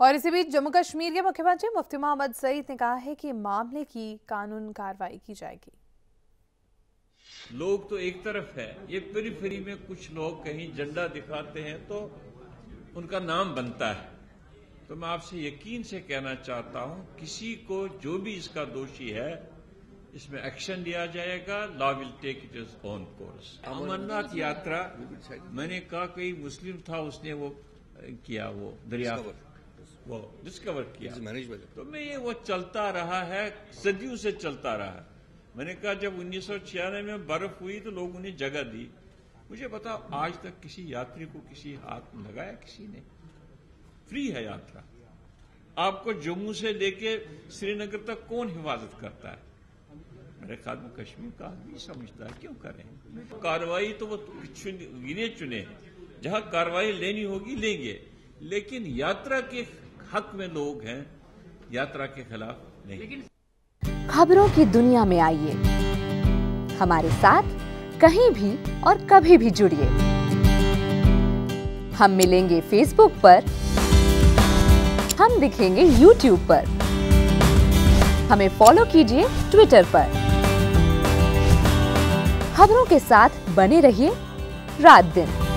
और इसी बीच जम्मू कश्मीर के मुख्यमंत्री मुफ्ती मोहम्मद सईद ने कहा है कि मामले की कानून कार्रवाई की जाएगी। लोग तो एक तरफ़ है ये पेरीफेरी में कुछ लोग कहीं झंडा दिखाते हैं तो उनका नाम बनता है। तो मैं आपसे यकीन से कहना चाहता हूँ किसी को जो भी इसका दोषी है इसमें एक्शन लिया जाएगा law will take it is own course. Amarnath यात्रा मैंने कहा कोई मुस्लिम था उसने वो किया वो दरियाफ्त वो डिस्कवर किया। तो मैं ये वो चलता रहा है सदियों से चलता रहा है। मैंने कहा जब उन्नीस सौ छियानवे में बर्फ़ हुई तो लोग उन्हें जगह दी। मुझे बताओ आज तक किसी यात्री को किसी हाथ लगाया किसी ने? फ्री है यात्रा। आपको जम्मू से लेके श्रीनगर तक कौन हिफाजत करता है? मेरे ख्याल में कश्मीर का आदमी समझता है क्यों करें? कार्रवाई तो वो गिने चुने हैं? जहाँ कार्रवाई लेनी होगी लेंगे। लेकिन यात्रा के हक में लोग हैं यात्रा के खिलाफ नहीं। खबरों की दुनिया में आइए। हमारे साथ कहीं भी और कभी भी जुड़िए। हम मिलेंगे फेसबुक पर। हम दिखेंगे यूट्यूब पर। हमें फॉलो कीजिए ट्विटर पर। खबरों के साथ बने रहिए रात दिन।